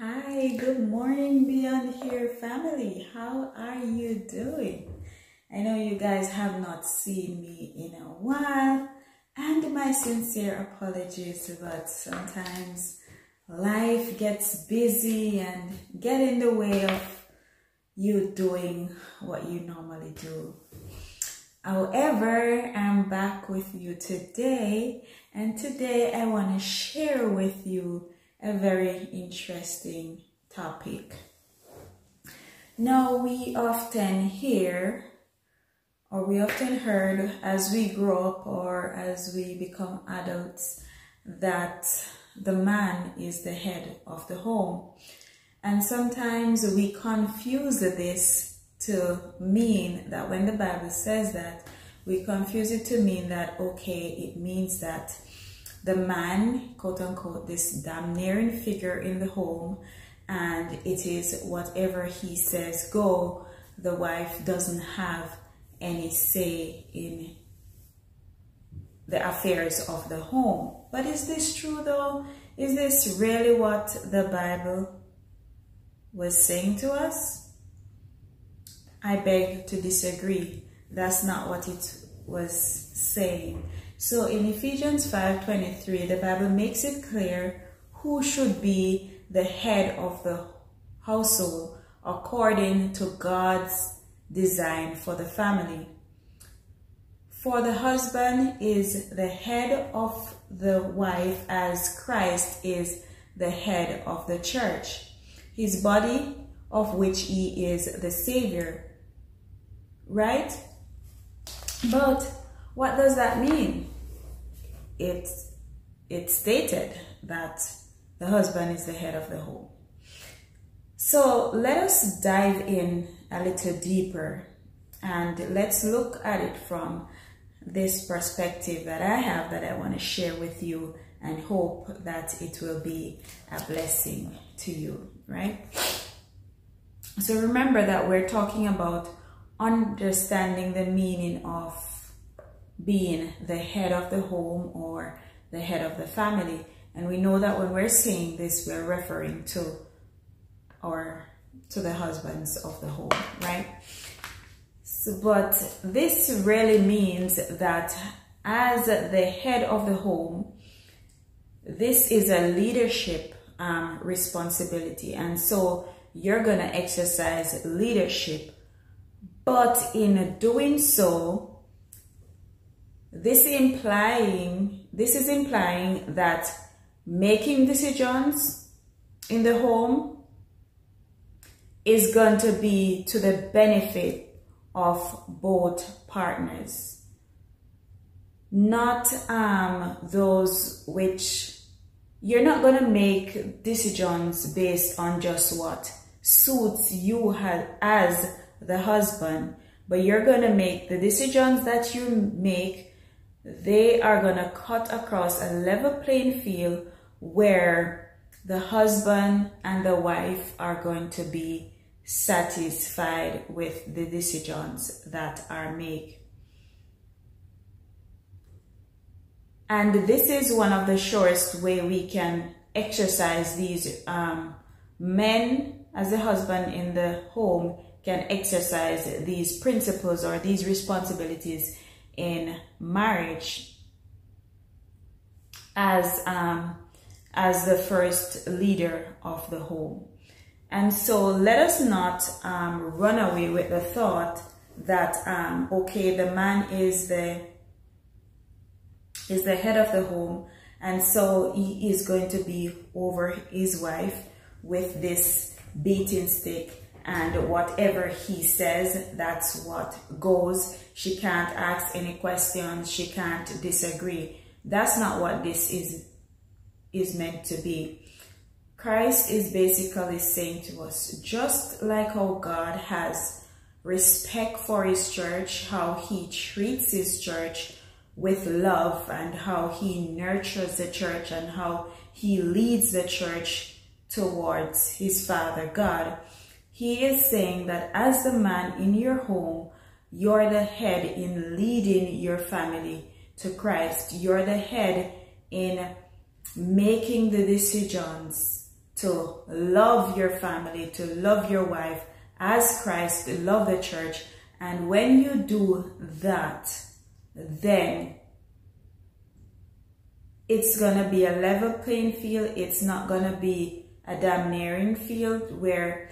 Hi, good morning, Beyond Hairr family. How are you doing? I know you guys have not seen me in a while, and my sincere apologies, but sometimes life gets busy and get in the way of you doing what you normally do. However, I'm back with you today, and today I want to share with you a very interesting topic. Now, we often hear or we often heard as we grow up or as we become adults that the man is the head of the home. And sometimes we confuse this to mean that when the Bible says that, we confuse it to mean that, okay, it means that the man, quote unquote, this domineering figure in the home, and it is whatever he says go, the wife doesn't have any say in the affairs of the home. But is this true though? Is this really what the Bible was saying to us? I beg to disagree. That's not what it was saying. So in Ephesians 5:23, the Bible makes it clear who should be the head of the household according to God's design for the family. For the husband is the head of the wife as Christ is the head of the church, his body of which he is the savior. Right? But what does that mean? It's, it's stated that the husband is the head of the home. So let us dive in a little deeper and let's look at it from this perspective that I have that I want to share with you and hope that it will be a blessing to you, right? So remember that we're talking about understanding the meaning of being the head of the home or the head of the family. And we know that when we're saying this, we're referring to or to the husbands of the home, right? So, but this really means that as the head of the home, this is a leadership um, responsibility. And so you're going to exercise leadership. But in doing so, this implying this is implying that making decisions in the home is going to be to the benefit of both partners. Not um, those which you're not going to make decisions based on just what suits you as the husband, but you're going to make the decisions that you make, they are going to cut across a level playing field where the husband and the wife are going to be satisfied with the decisions that are made. And this is one of the surest way we can exercise these um, men as a husband in the home can exercise these principles or these responsibilities in marriage as um, as the first leader of the home. And so let us not um, run away with the thought that, um, okay, the man is the, is the head of the home. And so he is going to be over his wife with this beating stick and whatever he says, that's what goes. She can't ask any questions. She can't disagree. That's not what this is, is meant to be. Christ is basically saying to us, just like how God has respect for his church, how he treats his church with love and how he nurtures the church and how he leads the church towards his Father God. He is saying that as the man in your home, you're the head in leading your family to Christ. You're the head in making the decisions to love your family, to love your wife as Christ, to love the church. And when you do that, then it's going to be a level playing field. It's not going to be a damning field where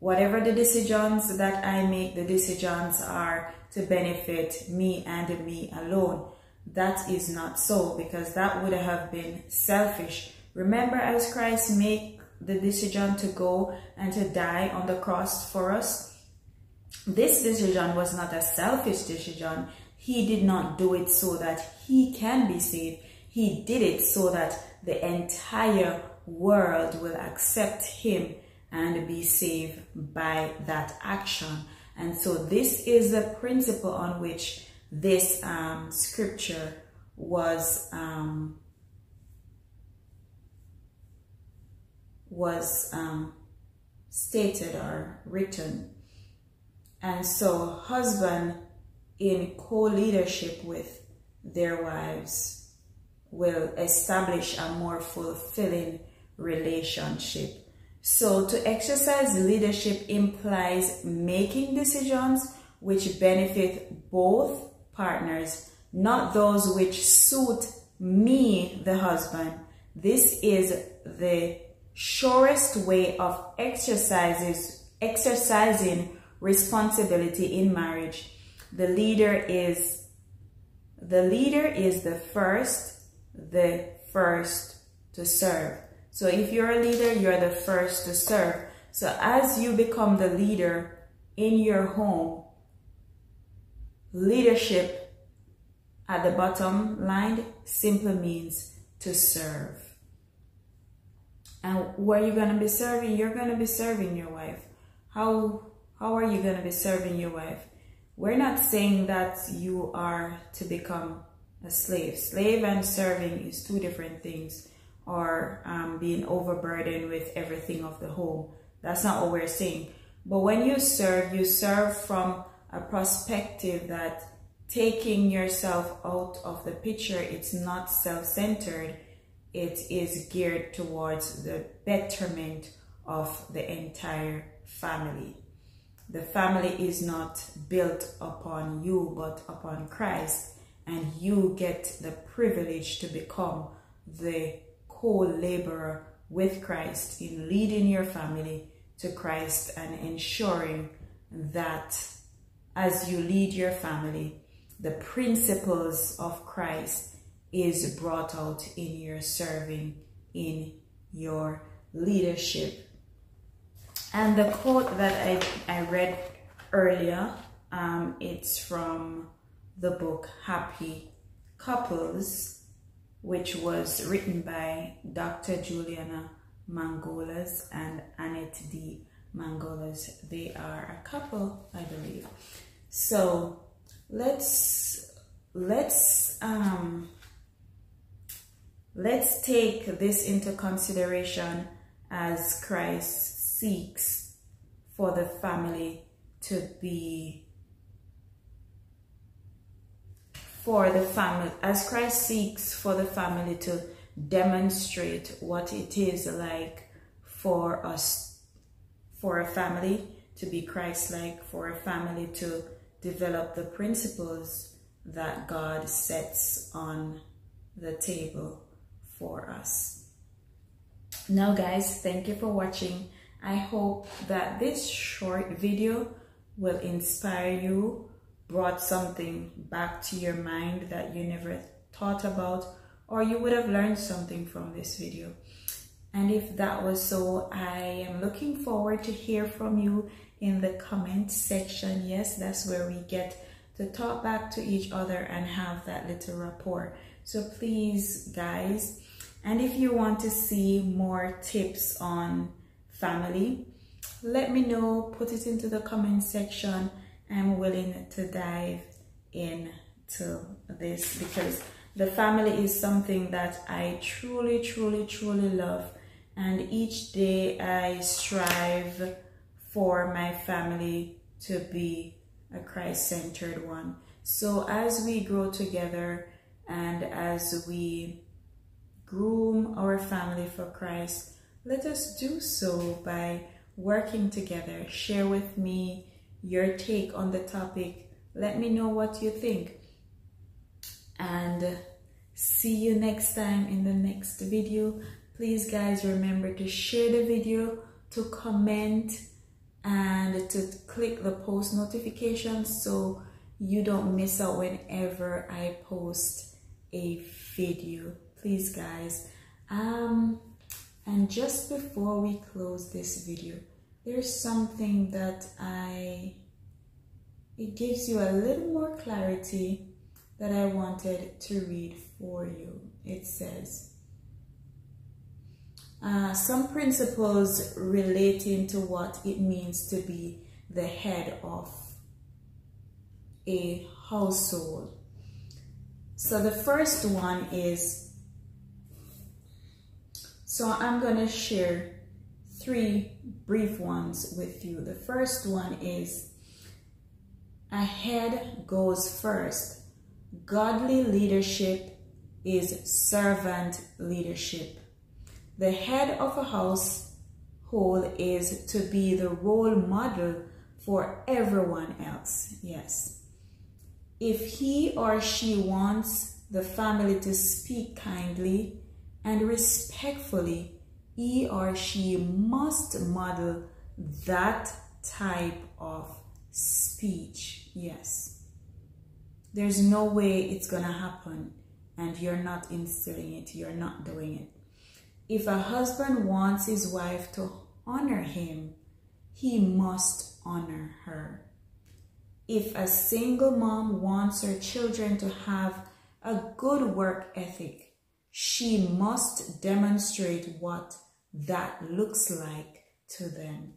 whatever the decisions that I make, the decisions are to benefit me and me alone. That is not so because that would have been selfish. Remember as Christ made the decision to go and to die on the cross for us, this decision was not a selfish decision. He did not do it so that he can be saved. He did it so that the entire world will accept him and be saved by that action. And so this is the principle on which this um, scripture was um, was um, stated or written. And so husband in co-leadership with their wives will establish a more fulfilling relationship. So to exercise leadership implies making decisions which benefit both partners, not those which suit me, the husband. This is the surest way of exercises, exercising responsibility in marriage. The leader is the leader is the first, the first to serve. So if you're a leader, you're the first to serve. So as you become the leader in your home, leadership at the bottom line simply means to serve. And where you going to be serving? You're going to be serving your wife. How, how are you going to be serving your wife? We're not saying that you are to become a slave. Slave and serving is two different things or um, being overburdened with everything of the home. That's not what we're saying. But when you serve, you serve from a perspective that taking yourself out of the picture, it's not self-centered. It is geared towards the betterment of the entire family. The family is not built upon you, but upon Christ. And you get the privilege to become the co-laborer with Christ in leading your family to Christ and ensuring that as you lead your family, the principles of Christ is brought out in your serving, in your leadership. And the quote that I, I read earlier, um, it's from the book Happy Couples which was written by Dr. Juliana Mangolas and Annette D. Mangolas. They are a couple, I believe. So let's let's um let's take this into consideration as Christ seeks for the family to be for the family, as Christ seeks for the family to demonstrate what it is like for us, for a family to be Christ-like, for a family to develop the principles that God sets on the table for us. Now guys, thank you for watching. I hope that this short video will inspire you brought something back to your mind that you never thought about or you would have learned something from this video. And if that was so, I am looking forward to hear from you in the comment section. Yes, that's where we get to talk back to each other and have that little rapport. So please, guys, and if you want to see more tips on family, let me know, put it into the comment section I'm willing to dive into this because the family is something that I truly, truly, truly love. And each day I strive for my family to be a Christ-centered one. So as we grow together and as we groom our family for Christ, let us do so by working together. Share with me your take on the topic. Let me know what you think. And see you next time in the next video. Please guys remember to share the video, to comment, and to click the post notifications so you don't miss out whenever I post a video. Please guys. Um, and just before we close this video, there's something that I, it gives you a little more clarity that I wanted to read for you. It says, uh, some principles relating to what it means to be the head of a household. So the first one is, so I'm going to share three brief ones with you. The first one is, a head goes first. Godly leadership is servant leadership. The head of a household is to be the role model for everyone else. Yes. If he or she wants the family to speak kindly and respectfully, he or she must model that type of speech. Yes. There's no way it's going to happen and you're not instilling it, you're not doing it. If a husband wants his wife to honor him, he must honor her. If a single mom wants her children to have a good work ethic, she must demonstrate what that looks like to them.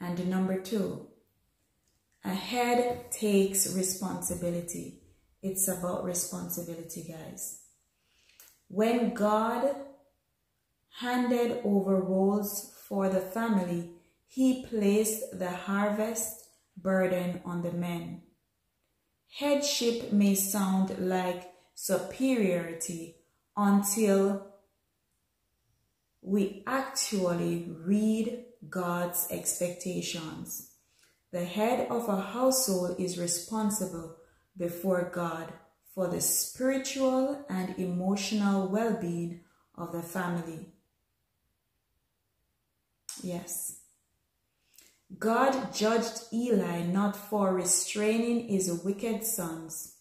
And number two, a head takes responsibility. It's about responsibility, guys. When God handed over roles for the family, he placed the harvest burden on the men. Headship may sound like superiority until we actually read God's expectations. The head of a household is responsible before God for the spiritual and emotional well-being of the family. Yes. God judged Eli not for restraining his wicked sons.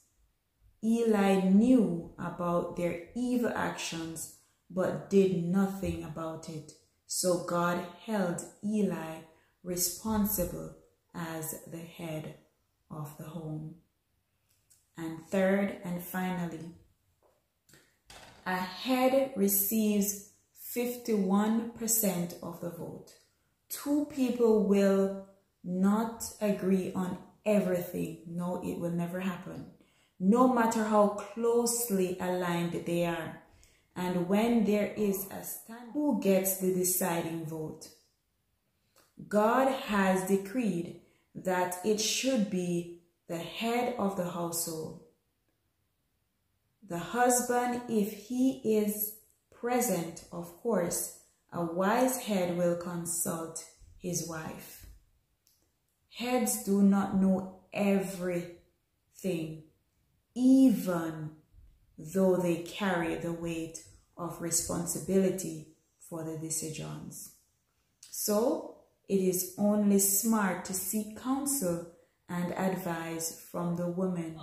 Eli knew about their evil actions but did nothing about it. So God held Eli responsible as the head of the home. And third and finally, a head receives 51% of the vote two people will not agree on everything. No, it will never happen. No matter how closely aligned they are. And when there is a stand, who gets the deciding vote? God has decreed that it should be the head of the household. The husband, if he is present, of course, a wise head will consult his wife. Heads do not know everything, even though they carry the weight of responsibility for the decisions. So, it is only smart to seek counsel and advice from the woman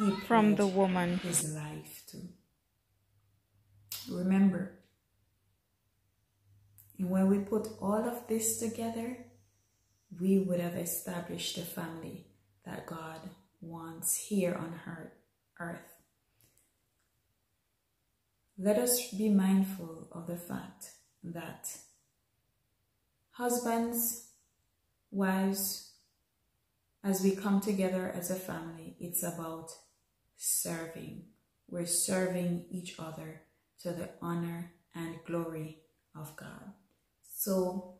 he from the woman his life to. Remember, and when we put all of this together, we would have established the family that God wants here on her earth. Let us be mindful of the fact that husbands, wives, as we come together as a family, it's about serving. We're serving each other to the honor and glory of God. So,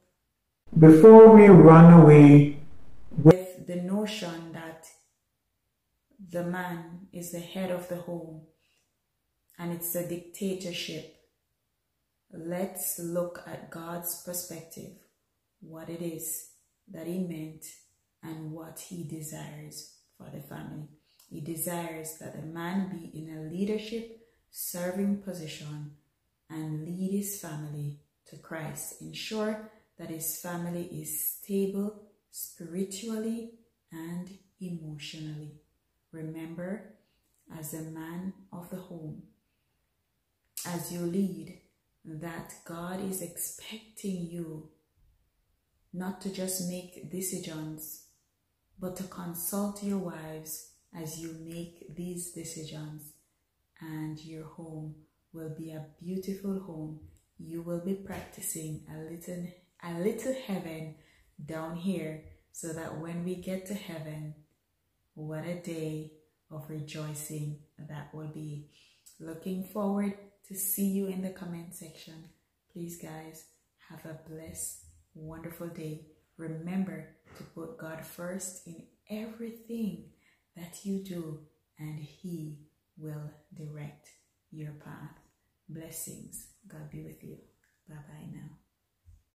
before we run away with the notion that the man is the head of the home and it's a dictatorship, let's look at God's perspective, what it is that He meant and what He desires for the family. He desires that a man be in a leadership, serving position and lead his family to Christ. Ensure that his family is stable spiritually and emotionally. Remember, as a man of the home, as you lead, that God is expecting you not to just make decisions, but to consult your wives as you make these decisions, and your home will be a beautiful home. You will be practicing a little, a little heaven down here so that when we get to heaven, what a day of rejoicing that will be. Looking forward to see you in the comment section. Please, guys, have a blessed, wonderful day. Remember to put God first in everything that you do, and He will direct your path. Blessings. God be with you. Bye bye now.